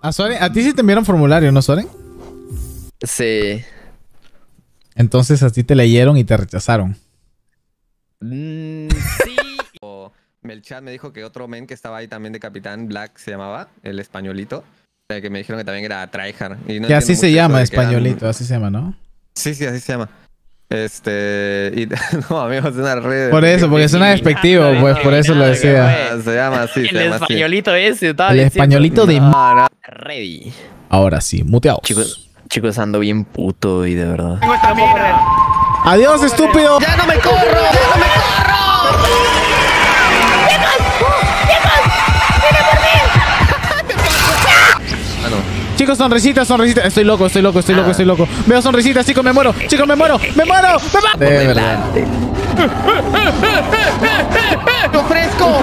¿A, Soren? ¿A ti sí te enviaron formulario, no, Soren? Sí. Entonces a ti te leyeron y te rechazaron. Mm, sí. O Melchat me dijo que otro men que estaba ahí también de capitán, Black se llamaba, el españolito. Que me dijeron que también era tryhard. y no que así se llama, eran- españolito, así se llama, ¿no? Sí, sí, así se llama. Este. Y, no, amigos, es una red. Por eso, porque suena despectivo, pues por eso lo decía. Ah, Se llama así, se El llama así. españolito ese, estaba El españolito de... No, no. cierto. Ready. Ahora sí, muteados. Chicos, chicos, ando bien puto y de verdad. Adiós, estúpido. ¡Ya no me corro! Chicos, sonrisitas, sonrisitas. Estoy loco, estoy loco, estoy loco, estoy loco. Veo sonrisitas, chicos, me muero. Chicos, me muero, me muero, me muero. De verdad. ¡Te ofrezco!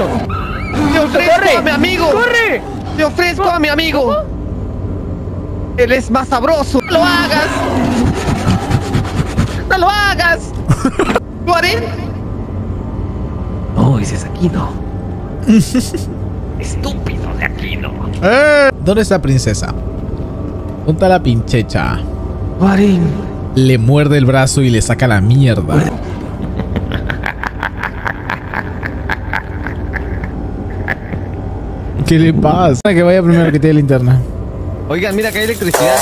¡Te ofrezco a mi amigo! ¡Corre! ¡Te ofrezco a mi amigo! Él es más sabroso. ¡No lo hagas! ¡No lo hagas! ¿Lo haré? Oh, ese es Aquino. Estúpido de Aquino. Eh, ¿Dónde está princesa? Punta la pinchecha. Le muerde el brazo y le saca la mierda. ¿Qué le pasa? Que vaya primero que tiene linterna. Oigan, mira que hay electricidad.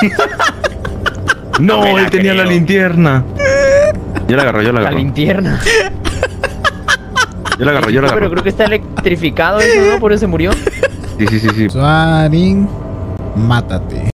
¿Creen? No, él tenía la linterna. Yo la agarro, yo la La agarro. linterna. Yo la agarro, yo la Pero agarro. creo que está electrificado eso, ¿no? Por eso se murió. Sí, sí, sí, sí. Suarin, mátate.